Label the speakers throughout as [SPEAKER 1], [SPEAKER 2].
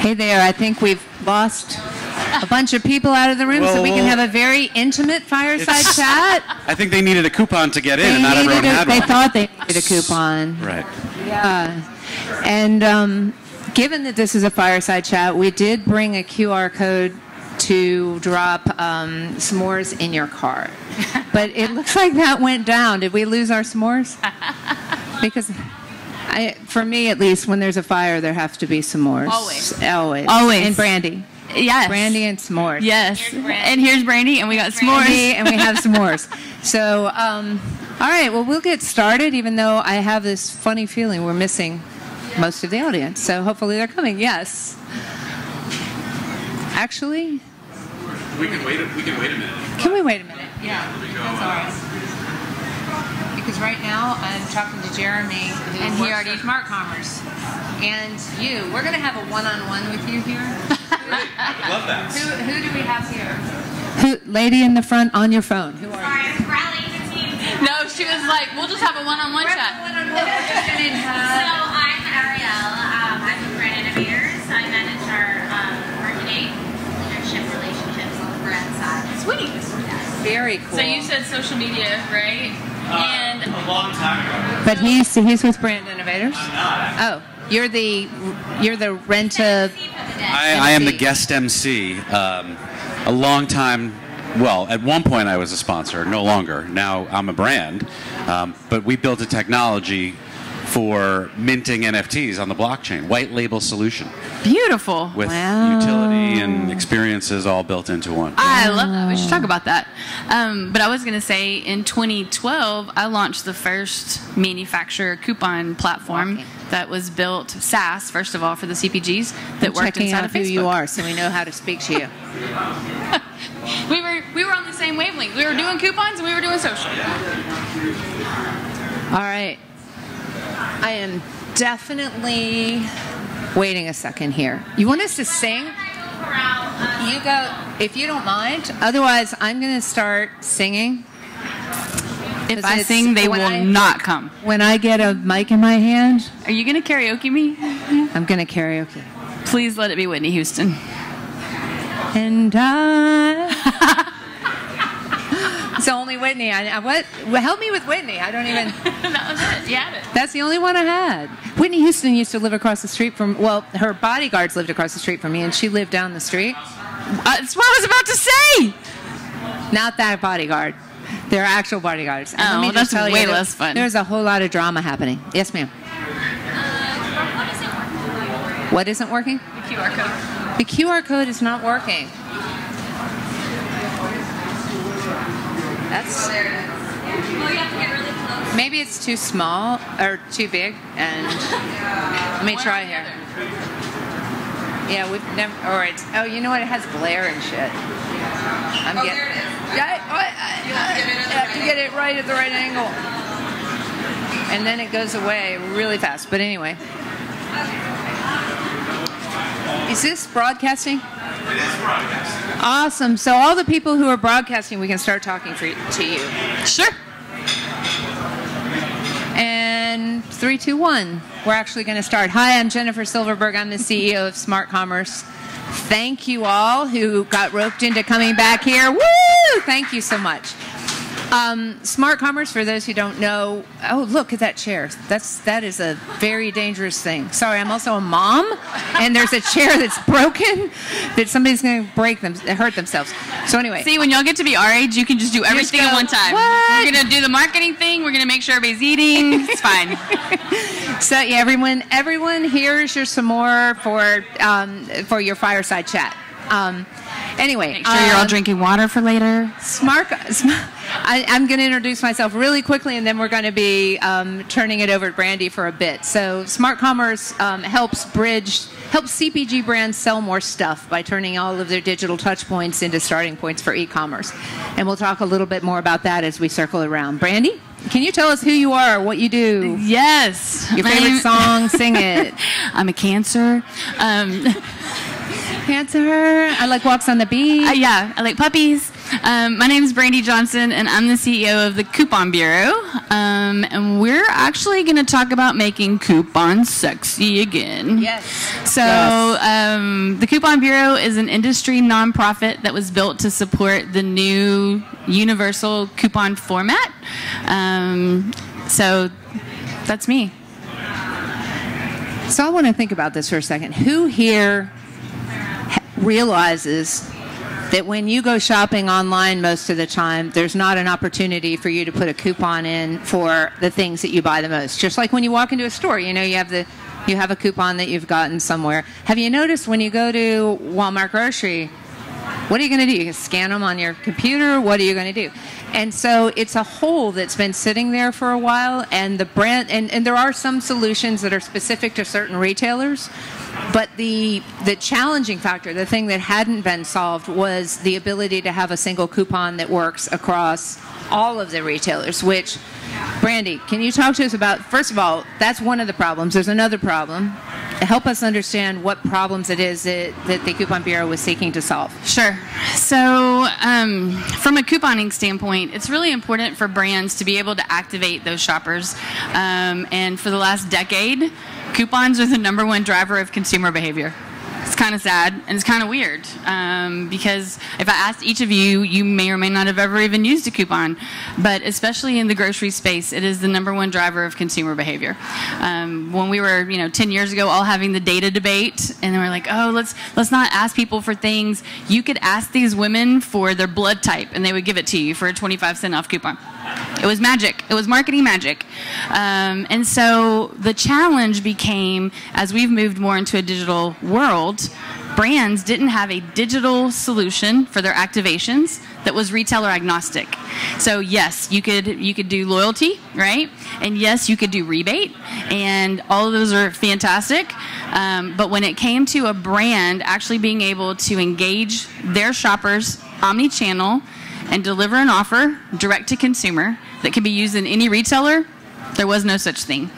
[SPEAKER 1] Hey there, I think we've lost a bunch of people out of the room, so we can have a very intimate fireside chat.
[SPEAKER 2] I think they needed a coupon to get in,
[SPEAKER 1] They,
[SPEAKER 2] and not everyone
[SPEAKER 1] a-
[SPEAKER 2] had
[SPEAKER 1] they
[SPEAKER 2] one.
[SPEAKER 1] thought they needed a coupon.
[SPEAKER 2] Right.
[SPEAKER 1] Yeah. And um, given that this is a fireside chat, we did bring a QR code to drop um, s'mores in your car. But it looks like that went down. Did we lose our s'mores? Because I, for me, at least, when there's a fire, there have to be s'mores.
[SPEAKER 3] Always.
[SPEAKER 1] Always.
[SPEAKER 3] Always.
[SPEAKER 1] And brandy.
[SPEAKER 3] Yes.
[SPEAKER 1] Brandy and s'mores.
[SPEAKER 3] Yes. And here's Brandy, and we got s'mores.
[SPEAKER 1] Brandy, and we have s'mores. So, um, all right, well, we'll get started, even though I have this funny feeling we're missing most of the audience. So hopefully they're coming. Yes. Actually,
[SPEAKER 2] We can wait. We can wait a minute.
[SPEAKER 1] can we wait a minute? Yeah, that's all right. Because right now I'm talking to Jeremy, who
[SPEAKER 3] And he
[SPEAKER 1] works
[SPEAKER 3] already-
[SPEAKER 1] for SmartCommerce, and you. We're going to have a one-on-one with you here.
[SPEAKER 2] I love that.
[SPEAKER 1] who, who do we have here? Who, lady in the front on your phone. Who are you?
[SPEAKER 4] Sorry, I'm rallying the team.
[SPEAKER 3] No, she was like, we'll just have a one-on-one chat. One-on-one.
[SPEAKER 4] So I'm Ariel. Um, I'm with Brand Innovators. I manage our um, marketing, leadership, relationships on the brand side.
[SPEAKER 3] Sweet.
[SPEAKER 1] Very cool.
[SPEAKER 3] So you said social media, right? And
[SPEAKER 2] a long time ago.
[SPEAKER 1] But he's he's with Brand Innovators. Oh, you're the you're the rent a.
[SPEAKER 2] I, I am the guest MC. Um, a long time. Well, at one point I was a sponsor. No longer. Now I'm a brand. Um, but we built a technology for minting NFTs on the blockchain, white label solution
[SPEAKER 3] beautiful.
[SPEAKER 2] with
[SPEAKER 1] Wow.
[SPEAKER 2] utility and experiences all built into one.
[SPEAKER 3] I love that. We should talk about that. Um, but I was going to say in 2012, I launched the first manufacturer coupon platform
[SPEAKER 1] Walking.
[SPEAKER 3] that was built SaaS, first of all, for the CPGs that
[SPEAKER 1] I'm
[SPEAKER 3] worked
[SPEAKER 1] checking
[SPEAKER 3] inside
[SPEAKER 1] out
[SPEAKER 3] of
[SPEAKER 1] who you are, so we know how to speak to you.
[SPEAKER 3] We were we were on the same wavelength. We were doing coupons and we were doing social.
[SPEAKER 1] All right. I am definitely waiting a second here. You want us to sing? You go if you don't mind. Otherwise, I'm going to start singing.
[SPEAKER 3] If I sing, they will
[SPEAKER 1] I-
[SPEAKER 3] not come.
[SPEAKER 1] When I get a mic in my hand,
[SPEAKER 3] Are you going to karaoke me?
[SPEAKER 1] I'm going to karaoke.
[SPEAKER 3] Please let it be Whitney Houston.
[SPEAKER 1] And I. it's only Whitney. I, I, what? Help me with Whitney. I don't even.
[SPEAKER 3] that was it. You had it.
[SPEAKER 1] That's the only one I had. Whitney Houston used to live across the street from. Well, her bodyguards lived across the street from me, and she lived down the street.
[SPEAKER 3] Uh, that's what I was about to say.
[SPEAKER 1] Not that bodyguard. They're actual bodyguards. And
[SPEAKER 3] Oh,
[SPEAKER 1] let me
[SPEAKER 3] well, that's way
[SPEAKER 1] you,
[SPEAKER 3] less fun.
[SPEAKER 1] There's a whole lot of drama happening. Yes, ma'am. What isn't working?
[SPEAKER 3] The QR code.
[SPEAKER 1] The QR code is not working. That's
[SPEAKER 4] Oh, you have to get really close.
[SPEAKER 1] maybe it's too small or too big. And let me try here. Yeah, we've never. Or it's oh, you know what? It has glare and shit. I'm
[SPEAKER 4] Oh,
[SPEAKER 1] getting.
[SPEAKER 4] there it is.
[SPEAKER 1] Yeah, oh, I, I,
[SPEAKER 4] You have to get it
[SPEAKER 1] I have
[SPEAKER 4] right
[SPEAKER 1] to get it right at the right angle. And then it goes away really fast. But anyway. Is this broadcasting?
[SPEAKER 2] It is broadcasting.
[SPEAKER 1] Awesome. So all the people who are broadcasting, we can start talking for, to you.
[SPEAKER 3] Sure.
[SPEAKER 1] And three, two, one. We're actually going to start. Hi, I'm Jennifer Silverberg. I'm the CEO of SmartCommerce. Thank you all who got roped into coming back here. Woo! Thank you so much. Um, SmartCommerce, for those who don't know, oh look at that chair. That's that is a very dangerous thing. Sorry, I'm also a mom, and there's a chair that's broken that somebody's going to break them, hurt themselves. So anyway,
[SPEAKER 3] See, when y'all get to be our age, you can just do everything
[SPEAKER 1] go,
[SPEAKER 3] at one time.
[SPEAKER 1] "What?"
[SPEAKER 3] We're gonna do the marketing thing. We're gonna make sure everybody's eating. It's fine.
[SPEAKER 1] So yeah, everyone, everyone, here's your some more for um, for your fireside chat. Um, anyway,
[SPEAKER 3] Make sure you're all
[SPEAKER 1] um,
[SPEAKER 3] drinking water for later.
[SPEAKER 1] Smart. sm- I, I'm going to introduce myself really quickly, and then we're going to be um, turning it over to Brandi for a bit. So, SmartCommerce um, helps bridge, helps CPG brands sell more stuff by turning all of their digital touch points into starting points for e-commerce. And we'll talk a little bit more about that as we circle around. Brandi, can you tell us who you are, what you do,
[SPEAKER 3] Yes.
[SPEAKER 1] your favorite song, sing it.
[SPEAKER 3] I'm a cancer. Um,
[SPEAKER 1] Cancer. I like walks on the beach.
[SPEAKER 3] uh, yeah, I like puppies. Um, my name is Brandi Johnson, and I'm the CEO of the Coupon Bureau. Um, and we're actually going to talk about making coupons sexy again.
[SPEAKER 1] Yes.
[SPEAKER 3] So,
[SPEAKER 1] Yes.
[SPEAKER 3] Um, the Coupon Bureau is an industry nonprofit that was built to support the new universal coupon format. Um, so, that's me.
[SPEAKER 1] So I want to think about this for a second. Who here realizes that when you go shopping online most of the time, there's not an opportunity for you to put a coupon in for the things that you buy the most? Just like when you walk into a store, you know, you have the you have a coupon that you've gotten somewhere. Have you noticed when you go to Walmart grocery, what are you going to do? You can scan them on your computer. What are you going to do? And so it's a hole that's been sitting there for a while, and the brand and, and there are some solutions that are specific to certain retailers, but the the challenging factor, the thing that hadn't been solved, was the ability to have a single coupon that works across all of the retailers. Which, Brandi, can you talk to us about? First of all, that's one of the problems. There's another problem. Help us understand what problems it is that, that the Coupon Bureau was seeking to solve.
[SPEAKER 3] Sure. So, um, from a couponing standpoint, it's really important for brands to be able to activate those shoppers. Um, and for the last decade, coupons are the number one driver of consumer behavior. It's kind of sad and it's kind of weird um, because if I asked each of you, you may or may not have ever even used a coupon. But especially in the grocery space, it is the number one driver of consumer behavior. Um, when we were, you know, 10 years ago, all having the data debate, and then we're like, oh, let's let's not ask people for things. You could ask these women for their blood type, and they would give it to you for a 25 cent off coupon. It was magic. It was marketing magic. Um, and so the challenge became as we've moved more into a digital world, brands didn't have a digital solution for their activations that was retailer agnostic. So yes, you could you could do loyalty, right? And yes, you could do rebate, and all of those are fantastic. Um, but when it came to a brand actually being able to engage their shoppers omni-channel and deliver an offer direct to consumer that can be used in any retailer, there was no such thing.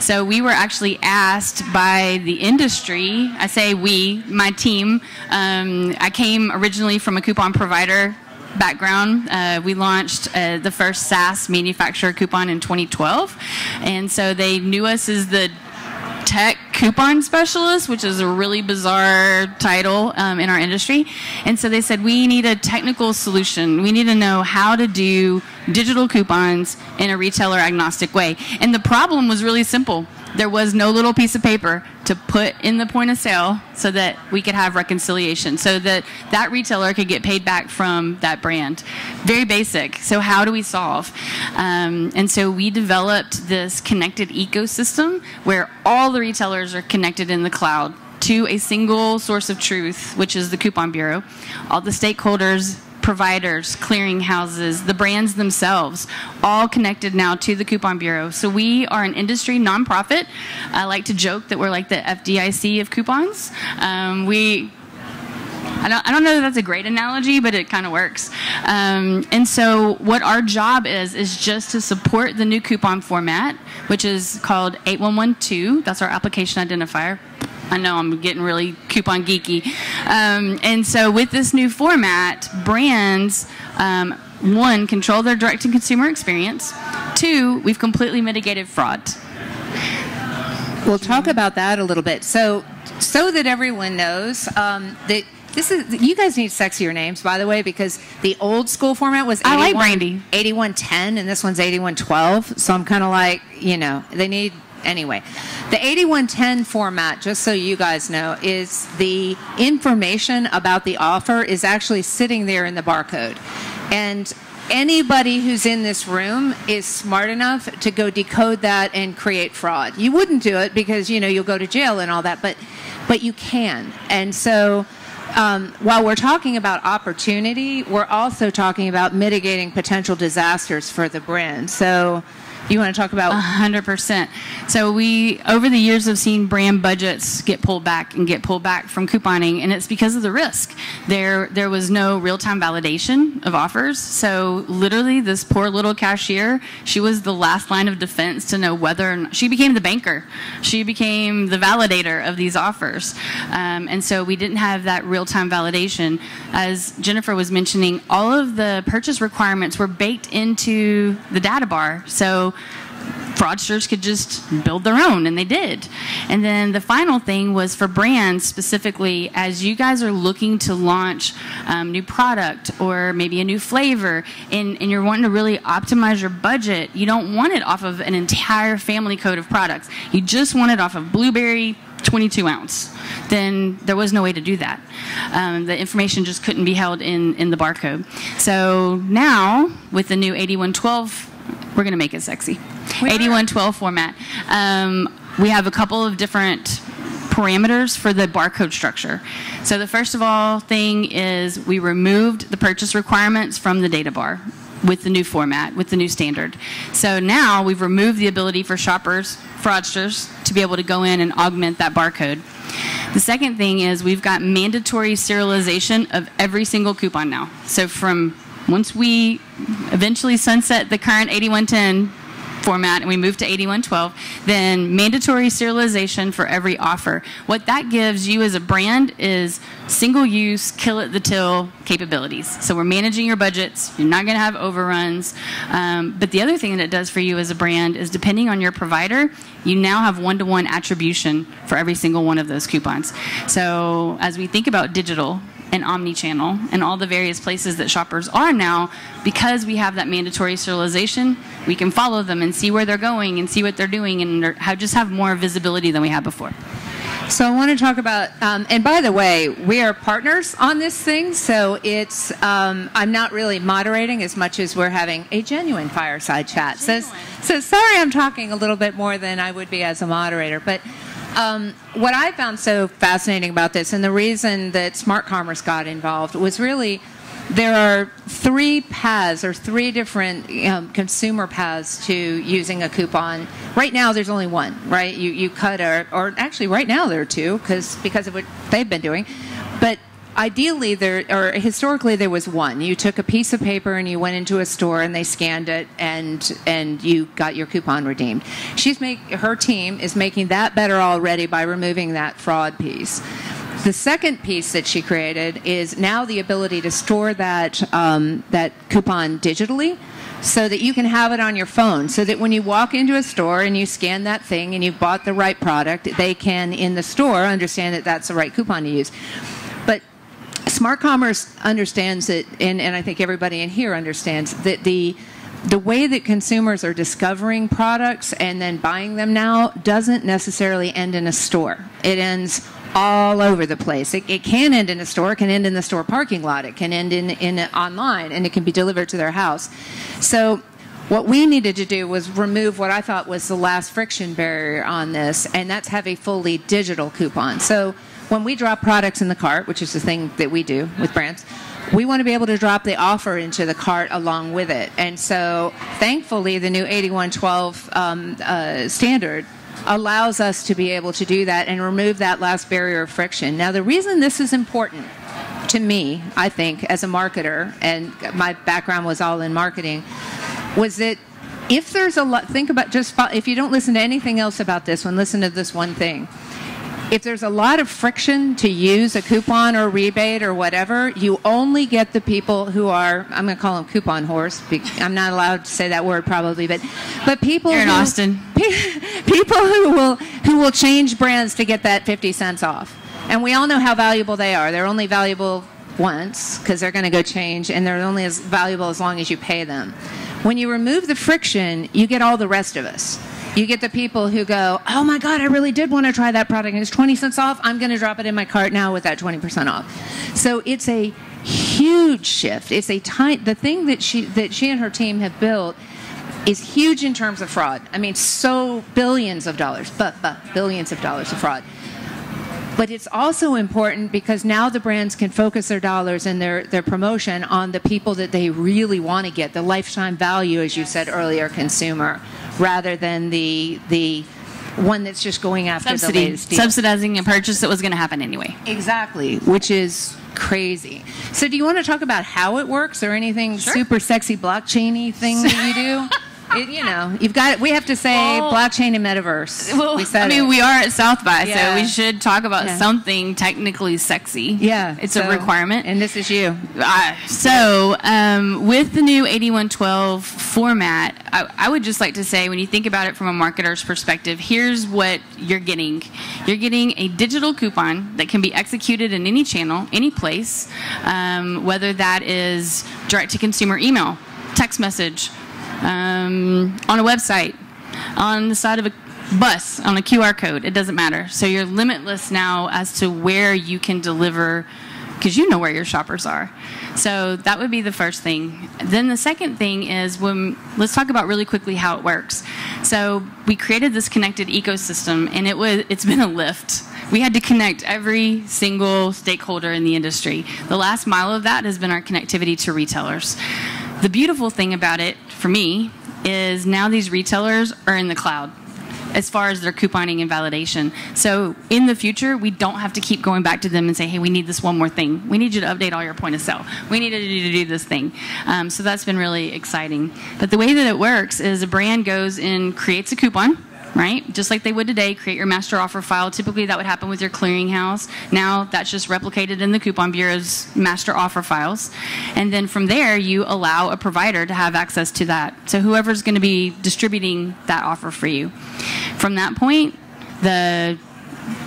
[SPEAKER 3] So we were actually asked by the industry, I say we, my team, um, I came originally from a coupon provider background. Uh, we launched uh, the first SaaS manufacturer coupon in 2012. And so they knew us as the tech coupon specialist, which is a really bizarre title um, in our industry. And so they said, we need a technical solution. We need to know how to do digital coupons in a retailer agnostic way. And the problem was really simple. There was no little piece of paper to put in the point of sale so that we could have reconciliation, so that that retailer could get paid back from that brand. Very basic. So, how do we solve? Um, and so, we developed this connected ecosystem where all the retailers are connected in the cloud to a single source of truth, which is the Coupon Bureau. All the stakeholders providers, clearinghouses, the brands themselves, all connected now to the Coupon Bureau. So we are an industry nonprofit. I like to joke that we're like the FDIC of coupons. Um, we I don't, I don't know that that's a great analogy, but it kind of works. Um, and so, what our job is, is just to support the new coupon format, which is called 8112. That's our application identifier. I know I'm getting really coupon geeky. Um, and so, with this new format, brands, um, one, control their direct to consumer experience. Two, we've completely mitigated fraud.
[SPEAKER 1] We'll talk about that a little bit. So, so that everyone knows um, that this is you guys need sexier names, by the way, because the old school format was
[SPEAKER 3] I like
[SPEAKER 1] 81
[SPEAKER 3] Brandy.
[SPEAKER 1] 8110, and this one's 8112. So I'm kind of like, you know, they need anyway. The 8110 format, just so you guys know, is the information about the offer is actually sitting there in the barcode, and anybody who's in this room is smart enough to go decode that and create fraud. You wouldn't do it because you know you'll go to jail and all that, but but you can. And so um, while we're talking about opportunity, we're also talking about mitigating potential disasters for the brand. So You want to talk about?
[SPEAKER 3] Hundred percent. So we, over the years, have seen brand budgets get pulled back and get pulled back from couponing, and it's because of the risk. There, there was no real-time validation of offers. So literally, this poor little cashier, she was the last line of defense to know whether or not, she became the banker. She became the validator of these offers, um, and so we didn't have that real-time validation. As Jennifer was mentioning, all of the purchase requirements were baked into the data bar. So fraudsters could just build their own, and they did. And then the final thing was for brands specifically, as you guys are looking to launch um, new product or maybe a new flavor, and, and you're wanting to really optimize your budget, you don't want it off of an entire family code of products. You just want it off of blueberry 22 ounce. Then there was no way to do that. Um, the information just couldn't be held in, in the barcode. So now, with the new 8112 we're going to make it sexy. 8112 format. Um, we have a couple of different parameters for the barcode structure. So the first of all thing is we removed the purchase requirements from the data bar with the new format, with the new standard. So now we've removed the ability for shoppers, fraudsters, to be able to go in and augment that barcode. The second thing is we've got mandatory serialization of every single coupon now. So from once we eventually sunset the current 8110 format and we move to 8112, then mandatory serialization for every offer. What that gives you as a brand is single use, kill at the till capabilities. So we're managing your budgets, you're not going to have overruns. Um, but the other thing that it does for you as a brand is depending on your provider, you now have one to one attribution for every single one of those coupons. So as we think about digital, and omni-channel and all the various places that shoppers are now because we have that mandatory serialization we can follow them and see where they're going and see what they're doing and how just have more visibility than we had before
[SPEAKER 1] so I want to talk about, um, and by the way, we are partners on this thing. So it's, um, I'm not really moderating as much as we're having a genuine fireside chat. Genuine. So, so sorry, I'm talking a little bit more than I would be as a moderator, but um, what I found so fascinating about this, and the reason that SmartCommerce got involved, was really there are three paths or three different um, consumer paths to using a coupon. Right now, there's only one, right? You you cut a, or actually, right now there are two because because of what they've been doing, but ideally there or historically there was one. You took a piece of paper and you went into a store and they scanned it and and you got your coupon redeemed. She's make her team is making that better already by removing that fraud piece. The second piece that she created is now the ability to store that um, that coupon digitally so that you can have it on your phone so that when you walk into a store and you scan that thing and you've bought the right product they can in the store understand that that's the right coupon to use smart commerce understands that, and, and I think everybody in here understands that the the way that consumers are discovering products and then buying them now doesn't necessarily end in a store. It ends all over the place. It, it, can end in a store, it can end in the store parking lot, it can end in, in online, and it can be delivered to their house. So what we needed to do was remove what I thought was the last friction barrier on this, and that's have a fully digital coupon. So when we drop products in the cart, which is the thing that we do with brands, we want to be able to drop the offer into the cart along with it. And so, thankfully, the new 8112 um, uh, standard allows us to be able to do that and remove that last barrier of friction. Now, the reason this is important to me, I think, as a marketer, and my background was all in marketing, was that if there's a lot, think about just if you don't listen to anything else about this one, listen to this one thing if there's a lot of friction to use a coupon or rebate or whatever, you only get the people who are I'm going to call them coupon horse. I'm not allowed to say that word probably, but but people
[SPEAKER 3] Here in
[SPEAKER 1] who,
[SPEAKER 3] Austin.
[SPEAKER 1] people who will who will change brands to get that 50 cents off. And we all know how valuable they are. They're only valuable once because they're going to go change and they're only as valuable as long as you pay them. When you remove the friction, you get all the rest of us. You get the people who go, oh my God, I really did want to try that product and it's 20 cents off. I'm going to drop it in my cart now with that 20% off. So it's a huge shift. It's a tiny, the thing that she, that she and her team have built is huge in terms of fraud. I mean, so billions of dollars, but, but billions of dollars of fraud. But it's also important because now the brands can focus their dollars and their, their promotion on the people that they really want to get, the lifetime value, as you said earlier, consumer rather than the the one that's just going after the
[SPEAKER 3] Subsidy,
[SPEAKER 1] latest deal.
[SPEAKER 3] subsidizing a purchase that was going to happen anyway.
[SPEAKER 1] Exactly, which is crazy. So, do you want to talk about how it works, or anything super sexy blockchainy thing that you do? It, you know, you've got. We have to say
[SPEAKER 3] Well-
[SPEAKER 1] blockchain and metaverse.
[SPEAKER 3] Well,
[SPEAKER 1] we
[SPEAKER 3] I mean,
[SPEAKER 1] it.
[SPEAKER 3] we are at South by,
[SPEAKER 1] Yeah.
[SPEAKER 3] so we should talk about
[SPEAKER 1] Yeah.
[SPEAKER 3] something technically sexy.
[SPEAKER 1] yeah,
[SPEAKER 3] it's
[SPEAKER 1] so-
[SPEAKER 3] a requirement.
[SPEAKER 1] and this is you.
[SPEAKER 3] Uh, so, um, with the new 8112 format, I, I would just like to say when you think about it from a marketer's perspective, here's what you're getting. You're getting a digital coupon that can be executed in any channel, any place, um, whether that is direct to consumer email, text message, um, on a website, on the side of a bus, on a QR code. It doesn't matter. So you're limitless now as to where you can deliver because you know where your shoppers are. So that would be the first thing. Then the second thing is when let's talk about really quickly how it works. So we created this connected ecosystem and it was it's been a lift. We had to connect every single stakeholder in the industry. The last mile of that has been our connectivity to retailers. The beautiful thing about it for me is now these retailers are in the cloud as far as their couponing and validation. So in the future, we don't have to keep going back to them and say, hey, we need this one more thing. We need you to update all your point of sale. We need you to do this thing. Um, so that's been really exciting. But the way that it works is a brand goes and creates a coupon. Right? Just like they would today, create your master offer file. Typically, that would happen with your clearinghouse. Now, that's just replicated in the Coupon Bureau's master offer files. And then from there, you allow a provider to have access to that. So, whoever's going to be distributing that offer for you. From that point, the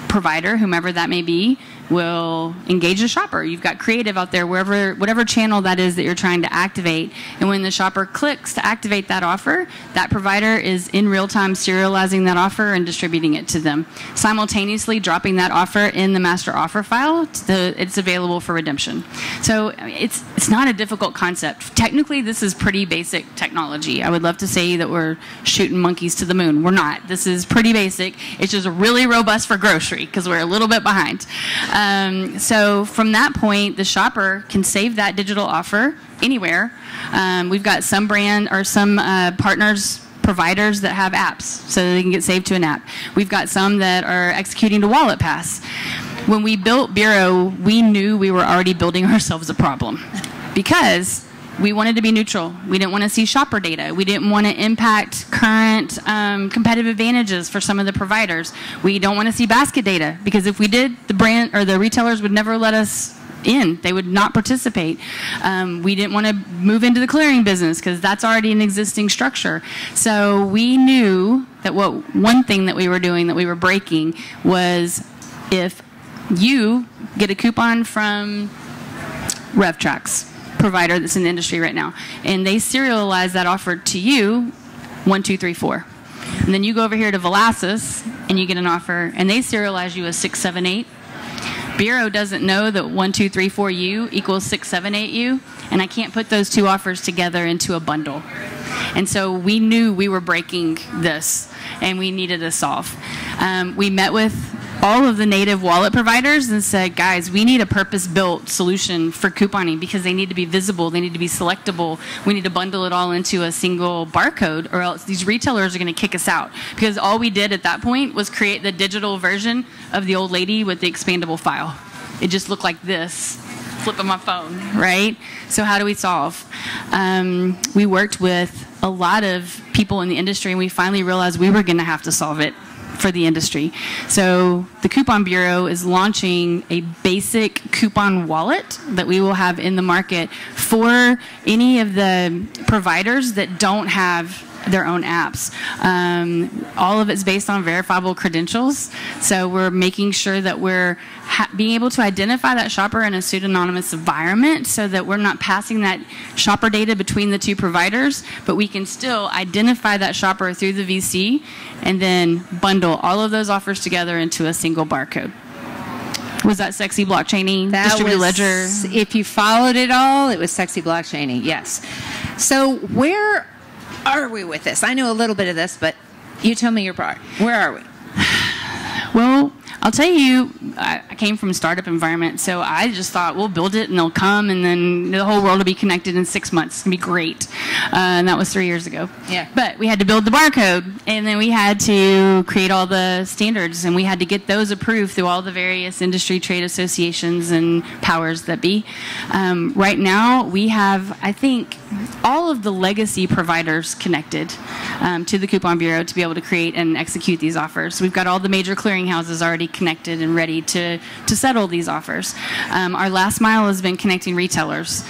[SPEAKER 3] provider, whomever that may be, will engage the shopper. You've got creative out there, wherever, whatever channel that is that you're trying to activate. And when the shopper clicks to activate that offer, that provider is in real time serializing that offer and distributing it to them. Simultaneously dropping that offer in the master offer file, it's available for redemption. So it's, it's not a difficult concept. Technically, this is pretty basic technology. I would love to say that we're shooting monkeys to the moon. We're not. This is pretty basic. It's just really robust for grocery because we're a little bit behind. Um, so from that point, the shopper can save that digital offer anywhere. Um, we've got some brand or some uh, partners providers that have apps so they can get saved to an app. We've got some that are executing to Wallet Pass. When we built Bureau, we knew we were already building ourselves a problem because we wanted to be neutral. We didn't want to see shopper data. We didn't want to impact current um, competitive advantages for some of the providers. We don't want to see basket data because if we did, the brand or the retailers would never let us in. They would not participate. Um, we didn't want to move into the clearing business because that's already an existing structure. So we knew that what one thing that we were doing that we were breaking was if you get a coupon from RevTrax provider that's in the industry right now, and they serialize that offer to you, one, two, three, four. And then you go over here to Valassis and you get an offer, and they serialize you as six, seven, eight. Bureau doesn't know that one, two, three, four U equals six, seven, eight U, and I can't put those two offers together into a bundle. And so we knew we were breaking this, and we needed a solve. Um, we met with all of the native wallet providers and said, guys, we need a purpose built solution for couponing because they need to be visible, they need to be selectable. We need to bundle it all into a single barcode, or else these retailers are going to kick us out. Because all we did at that point was create the digital version of the old lady with the expandable file. It just looked like this flip of my phone, right? So how do we solve? Um, we worked with a lot of people in the industry, and we finally realized we were going to have to solve it for the industry. So the Coupon Bureau is launching a basic coupon wallet that we will have in the market for any of the providers that don't have their own apps. Um, all of it's based on verifiable credentials. So we're making sure that we're ha- being able to identify that shopper in a pseudonymous environment so that we're not passing that shopper data between the two providers, but we can still identify that shopper through the VC and then bundle all of those offers together into a single barcode. Was that sexy blockchaining?
[SPEAKER 1] That
[SPEAKER 3] distributed
[SPEAKER 1] was-
[SPEAKER 3] ledger?
[SPEAKER 1] If you followed it all, it was sexy blockchaining. Yes. So where are we with this? I know a little bit of this, but you tell me your part. Where are we?
[SPEAKER 3] Well, I'll tell you, I, I came from a startup environment, so I just thought we'll build it and they'll come, and then the whole world will be connected in six months. It's gonna be great. Uh, and that was three years ago.
[SPEAKER 1] Yeah.
[SPEAKER 3] But we had to build the barcode, and then we had to create all the standards, and we had to get those approved through all the various industry trade associations and powers that be. Um, right now, we have, I think, all of the legacy providers connected um, to the Coupon Bureau to be able to create and execute these offers. We've got all the major clearinghouses already connected and ready to, to settle these offers. Um, our last mile has been connecting retailers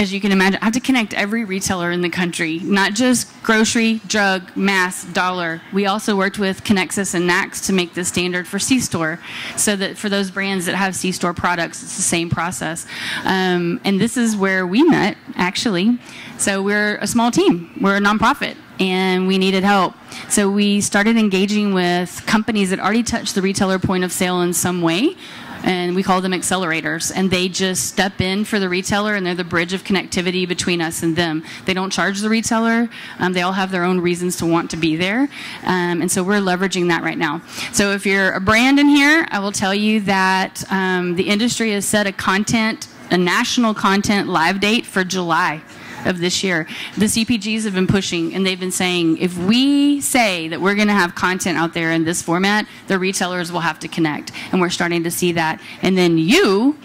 [SPEAKER 3] as you can imagine, I have to connect every retailer in the country, not just grocery, drug, mass, dollar. We also worked with Conexxus and NACS to make the standard for C-Store, so that for those brands that have C-Store products, it's the same process. Um, and this is where we met, actually. So we're a small team. We're a nonprofit and we needed help. So we started engaging with companies that already touch the retailer point of sale in some way and we call them accelerators. And they just step in for the retailer, and they're the bridge of connectivity between us and them. They don't charge the retailer. Um, they all have their own reasons to want to be there, um, and so we're leveraging that right now. So if you're a brand in here, I will tell you that um, the industry has set a content, a national content live date for July of this year. The CPGs have been pushing and they've been saying if we say that we're going to have content out there in this format, the retailers will have to connect. And we're starting to see that. And then you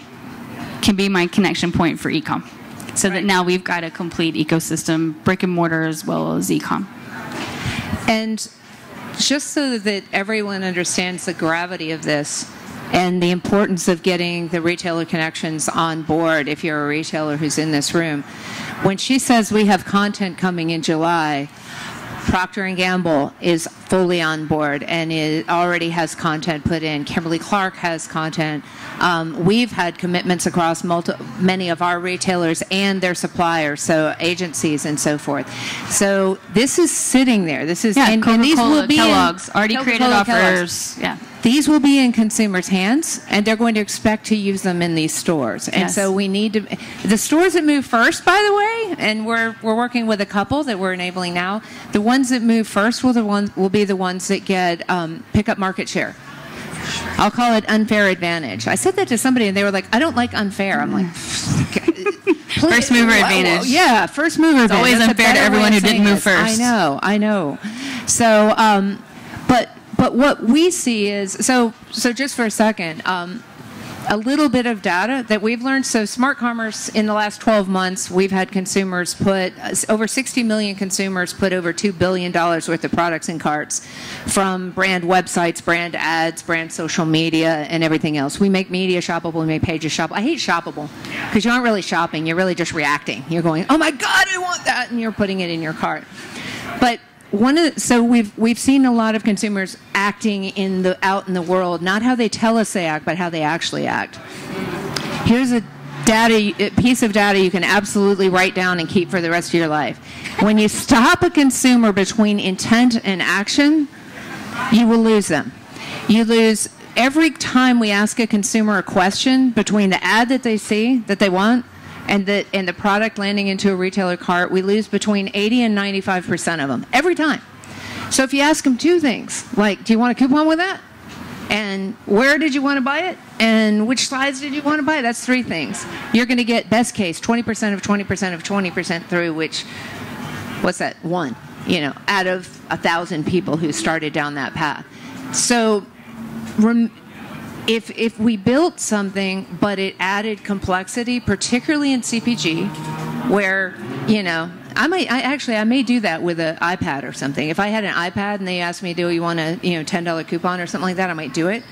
[SPEAKER 3] can be my connection point for ecom. So that now we've got a complete ecosystem, brick and mortar as well as ecom.
[SPEAKER 1] And just so that everyone understands the gravity of this and the importance of getting the retailer connections on board if you're a retailer who's in this room when she says we have content coming in july procter & gamble is fully on board and it already has content put in kimberly clark has content um, we've had commitments across multi- many of our retailers and their suppliers so agencies and so forth so this is sitting there this is
[SPEAKER 3] Yeah,
[SPEAKER 1] and, and these will be
[SPEAKER 3] Kellogg's already created
[SPEAKER 1] Coca-Cola, Kellogg's.
[SPEAKER 3] offers. Yeah.
[SPEAKER 1] These will be in consumers' hands, and they're going to expect to use them in these stores. And
[SPEAKER 3] Yes.
[SPEAKER 1] so we need to. The stores that move first, by the way, and we're we're working with a couple that we're enabling now. The ones that move first will the ones will be the ones that get um, pick up market share. I'll call it unfair advantage. I said that to somebody, and they were like, "I don't like unfair." I'm like.
[SPEAKER 3] First mover advantage.
[SPEAKER 1] Yeah, first mover advantage.
[SPEAKER 3] always
[SPEAKER 1] That's
[SPEAKER 3] unfair to everyone who didn't move
[SPEAKER 1] this.
[SPEAKER 3] first.
[SPEAKER 1] I know, I know. So, um, but but what we see is so so. Just for a second, um, a little bit of data that we've learned. So, smart commerce in the last 12 months, we've had consumers put uh, over 60 million consumers put over two billion dollars worth of products in carts from brand websites, brand ads, brand social media, and everything else. We make media shoppable. We make pages shoppable. I hate shoppable because you aren't really shopping. You're really just reacting. You're going, "Oh my God, I want that," and you're putting it in your cart. But one of the, so we've we've seen a lot of consumers acting in the out in the world, not how they tell us they act, but how they actually act. Here's a data a piece of data you can absolutely write down and keep for the rest of your life. When you stop a consumer between intent and action, you will lose them. You lose every time we ask a consumer a question between the ad that they see that they want and the and the product landing into a retailer cart, we lose between 80 and 95 percent of them every time. So if you ask them two things, like, do you want a coupon with that? And where did you want to buy it? And which size did you want to buy? That's three things. You're going to get best case 20% of 20% of 20% through which what's that? One, you know, out of a thousand people who started down that path. So rem- if if we built something but it added complexity, particularly in CPG, where you know I might I actually I may do that with an iPad or something. If I had an iPad and they asked me, "Do you want a you know ten dollar coupon or something like that?" I might do it.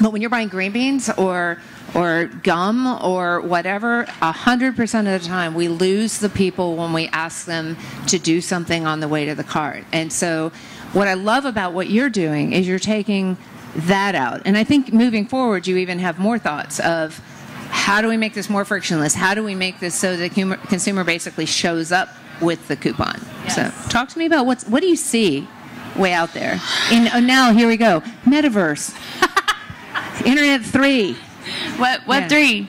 [SPEAKER 1] But when you're buying green beans or or gum or whatever, a hundred percent of the time we lose the people when we ask them to do something on the way to the cart. And so, what I love about what you're doing is you're taking that out. And I think moving forward, you even have more thoughts of how do we make this more frictionless? How do we make this so the consumer- consumer basically shows up with the coupon? So, talk to me about what's what do you see way out there? In oh, now, here we go, metaverse, Internet three.
[SPEAKER 3] What Web
[SPEAKER 1] Yeah.
[SPEAKER 3] three?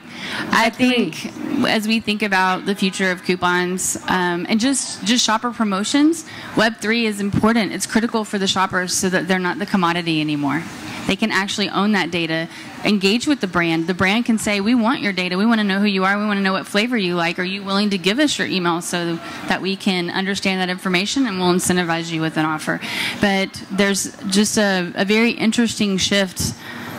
[SPEAKER 3] I think as we think about the future of coupons um, and just just shopper promotions, Web three is important. It's critical for the shoppers so that they're not the commodity anymore. They can actually own that data, engage with the brand. The brand can say, "We want your data. We want to know who you are. We want to know what flavor you like. Are you willing to give us your email so that we can understand that information and we'll incentivize you with an offer?" But there's just a, a very interesting shift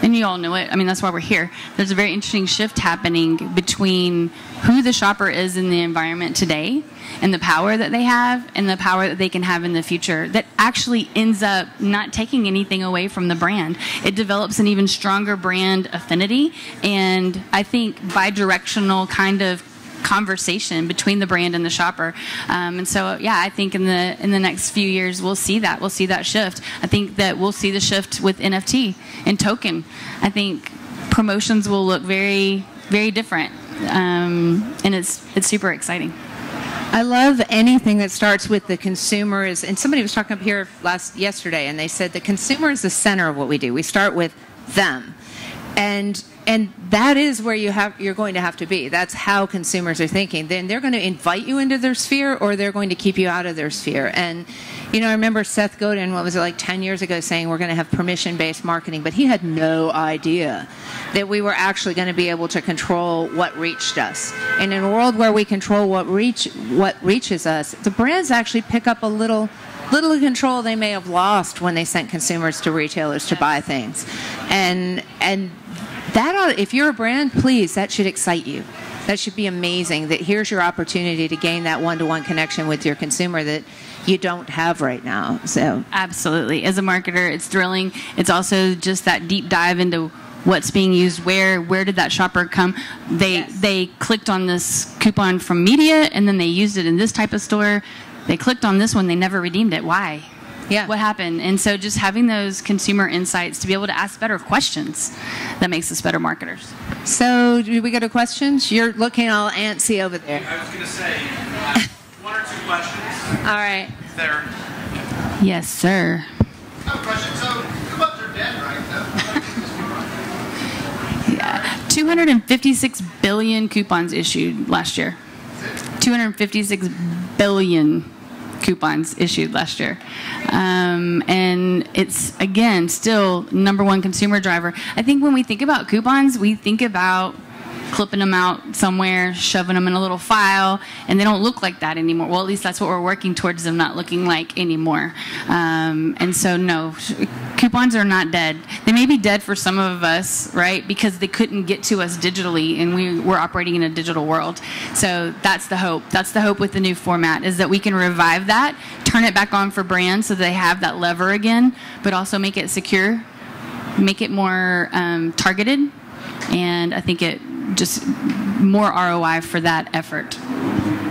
[SPEAKER 3] and you all know it. I mean, that's why we're here. There's a very interesting shift happening between who the shopper is in the environment today and the power that they have and the power that they can have in the future that actually ends up not taking anything away from the brand. It develops an even stronger brand affinity and I think bi-directional kind of conversation between the brand and the shopper. Um, and so, yeah, I think in the in the next few years we'll see that we'll see that shift. I think that we'll see the shift with NFT and token. I think promotions will look very very different, um, and it's it's super exciting.
[SPEAKER 1] I love anything that starts with the consumer is, and somebody was talking up here last yesterday, and they said the consumer is the center of what we do. We start with them, and and that is where you have you're going to have to be. That's how consumers are thinking. Then they're going to invite you into their sphere or they're going to keep you out of their sphere. And you know i remember seth godin what was it like 10 years ago saying we're going to have permission based marketing but he had no idea that we were actually going to be able to control what reached us. And in a world where we control what reach what reaches us the brands actually pick up a little little control they may have lost when they sent consumers to retailers to buy things and and that ought, if you're a brand, please, that should excite you. That should be amazing. That here's your opportunity to gain that one-to-one connection with your consumer that you don't have right now. So
[SPEAKER 3] absolutely, as a marketer, it's thrilling. It's also just that deep dive into what's being used where where did that shopper come they yes. they clicked on this coupon from media and then they used it in this type of store they clicked on this one they never redeemed it why
[SPEAKER 1] yeah.
[SPEAKER 3] what happened. And so just having those consumer insights to be able to ask better questions that makes us better marketers.
[SPEAKER 1] So do we go to questions? You're looking all antsy over there.
[SPEAKER 5] I was going to say uh, one or two questions.
[SPEAKER 1] All right.
[SPEAKER 5] There.
[SPEAKER 3] Yes, sir.
[SPEAKER 5] I have a question. So coupons are dead, right?
[SPEAKER 3] yeah. 256 billion coupons issued last year. 256 billion coupons issued last year. Um, and it's, again, still number one consumer driver. I think when we think about coupons, we think about clipping them out somewhere, shoving them in a little file, and they don't look like that anymore. Well, at least that's what we're working towards them not looking like anymore. Um, and so, no, coupons are not dead. They may be dead for some of us, right, because they couldn't get to us digitally, and we were operating in a digital world. So that's the hope. That's the hope with the new format is that we can revive that, turn it back on for brands so they have that lever again, but also make it secure, make it more um, targeted, and I think it just more ROI for that effort.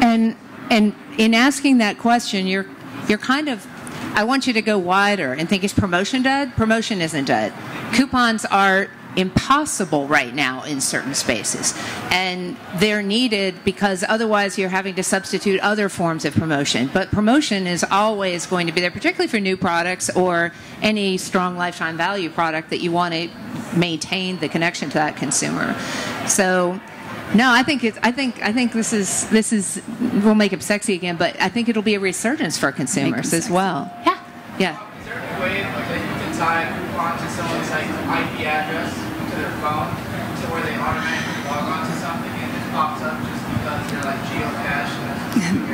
[SPEAKER 1] And and in asking that question, you're you're kind of I want you to go wider and think is promotion dead? Promotion isn't dead. Coupons are impossible right now in certain spaces. And they're needed because otherwise you're having to substitute other forms of promotion. But promotion is always going to be there, particularly for new products or any strong lifetime value product that you want to maintain the connection to that consumer. So no, I think it's. I think. I think this is. This is. We'll make it sexy again, but I think it'll be a resurgence for consumers as well.
[SPEAKER 3] Yeah.
[SPEAKER 1] Yeah.
[SPEAKER 5] Is there a way that you can tie coupon to someone's like IP address to their phone to where they automatically log on to something and it pops up just because they're like geocached in a area?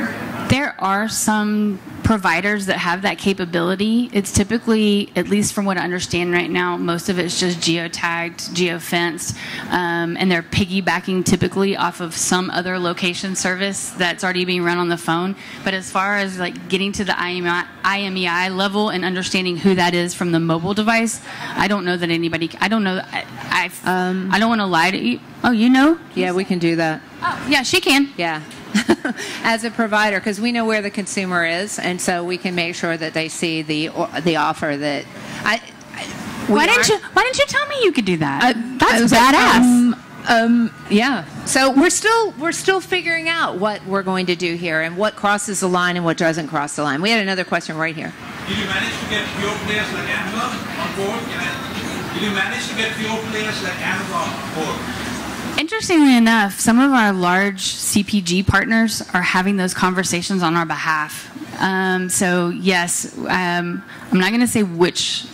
[SPEAKER 3] There are some providers that have that capability. It's typically, at least from what I understand right now, most of it's just geotagged, geofenced, um, and they're piggybacking typically off of some other location service that's already being run on the phone. But as far as like getting to the IMEI, IMEI level and understanding who that is from the mobile device, I don't know that anybody. I don't know. I I, um, I don't want to lie to you. Oh, you know?
[SPEAKER 1] Yeah, we can do that.
[SPEAKER 3] Oh, yeah, she can.
[SPEAKER 1] Yeah. as a provider because we know where the consumer is, and so we can make sure that they see the the offer that I.
[SPEAKER 3] why didn't you Why didn't you tell me you could do that? Uh, That's badass. Um,
[SPEAKER 1] um, yeah. So we're still we're still figuring out what we're going to do here and what crosses the line and what doesn't cross the line. We had another question right here.
[SPEAKER 5] Did you manage to get pure players like Amazon on board? Did you manage to get pure players like Amazon on board?
[SPEAKER 3] Interestingly enough, some of our large CPG partners are having those conversations on our behalf. Um, so yes, um, I'm not going to say which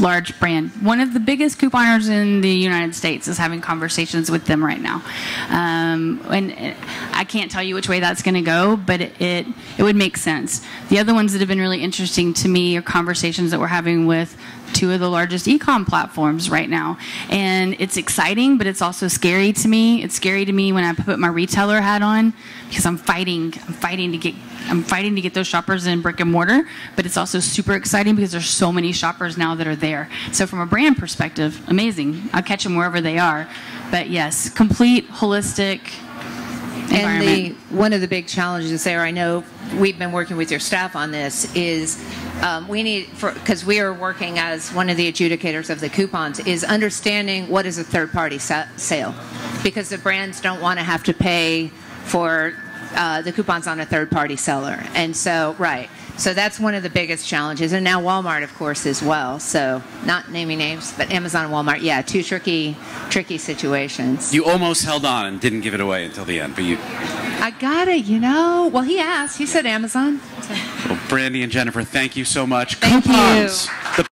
[SPEAKER 3] large brand. One of the biggest couponers in the United States is having conversations with them right now. Um, and uh, I can't tell you which way that's going to go, but it, it, it would make sense. The other ones that have been really interesting to me are conversations that we're having with two of the largest e-com platforms right now. And it's exciting, but it's also scary to me. It's scary to me when I put my retailer hat on because I'm fighting. I'm fighting to get. I'm fighting to get those shoppers in brick and mortar, but it's also super exciting because there's so many shoppers now that are there. So from a brand perspective, amazing. I'll catch them wherever they are. But yes, complete holistic
[SPEAKER 1] And the, one of the big challenges there, I know we've been working with your staff on this, is um, we need, because we are working as one of the adjudicators of the coupons, is understanding what is a third party sa- sale. Because the brands don't want to have to pay for uh, the coupons on a third party seller. And so, right. So that's one of the biggest challenges. And now Walmart, of course, as well. So, not naming names, but Amazon and Walmart, yeah, two tricky, tricky situations.
[SPEAKER 2] You almost held on and didn't give it away until the end, but you,
[SPEAKER 1] I got it, you know. Well, he asked. He said Amazon.
[SPEAKER 2] well, Brandi and Jennifer, thank you so much.
[SPEAKER 1] Thank you.
[SPEAKER 2] Coupons. The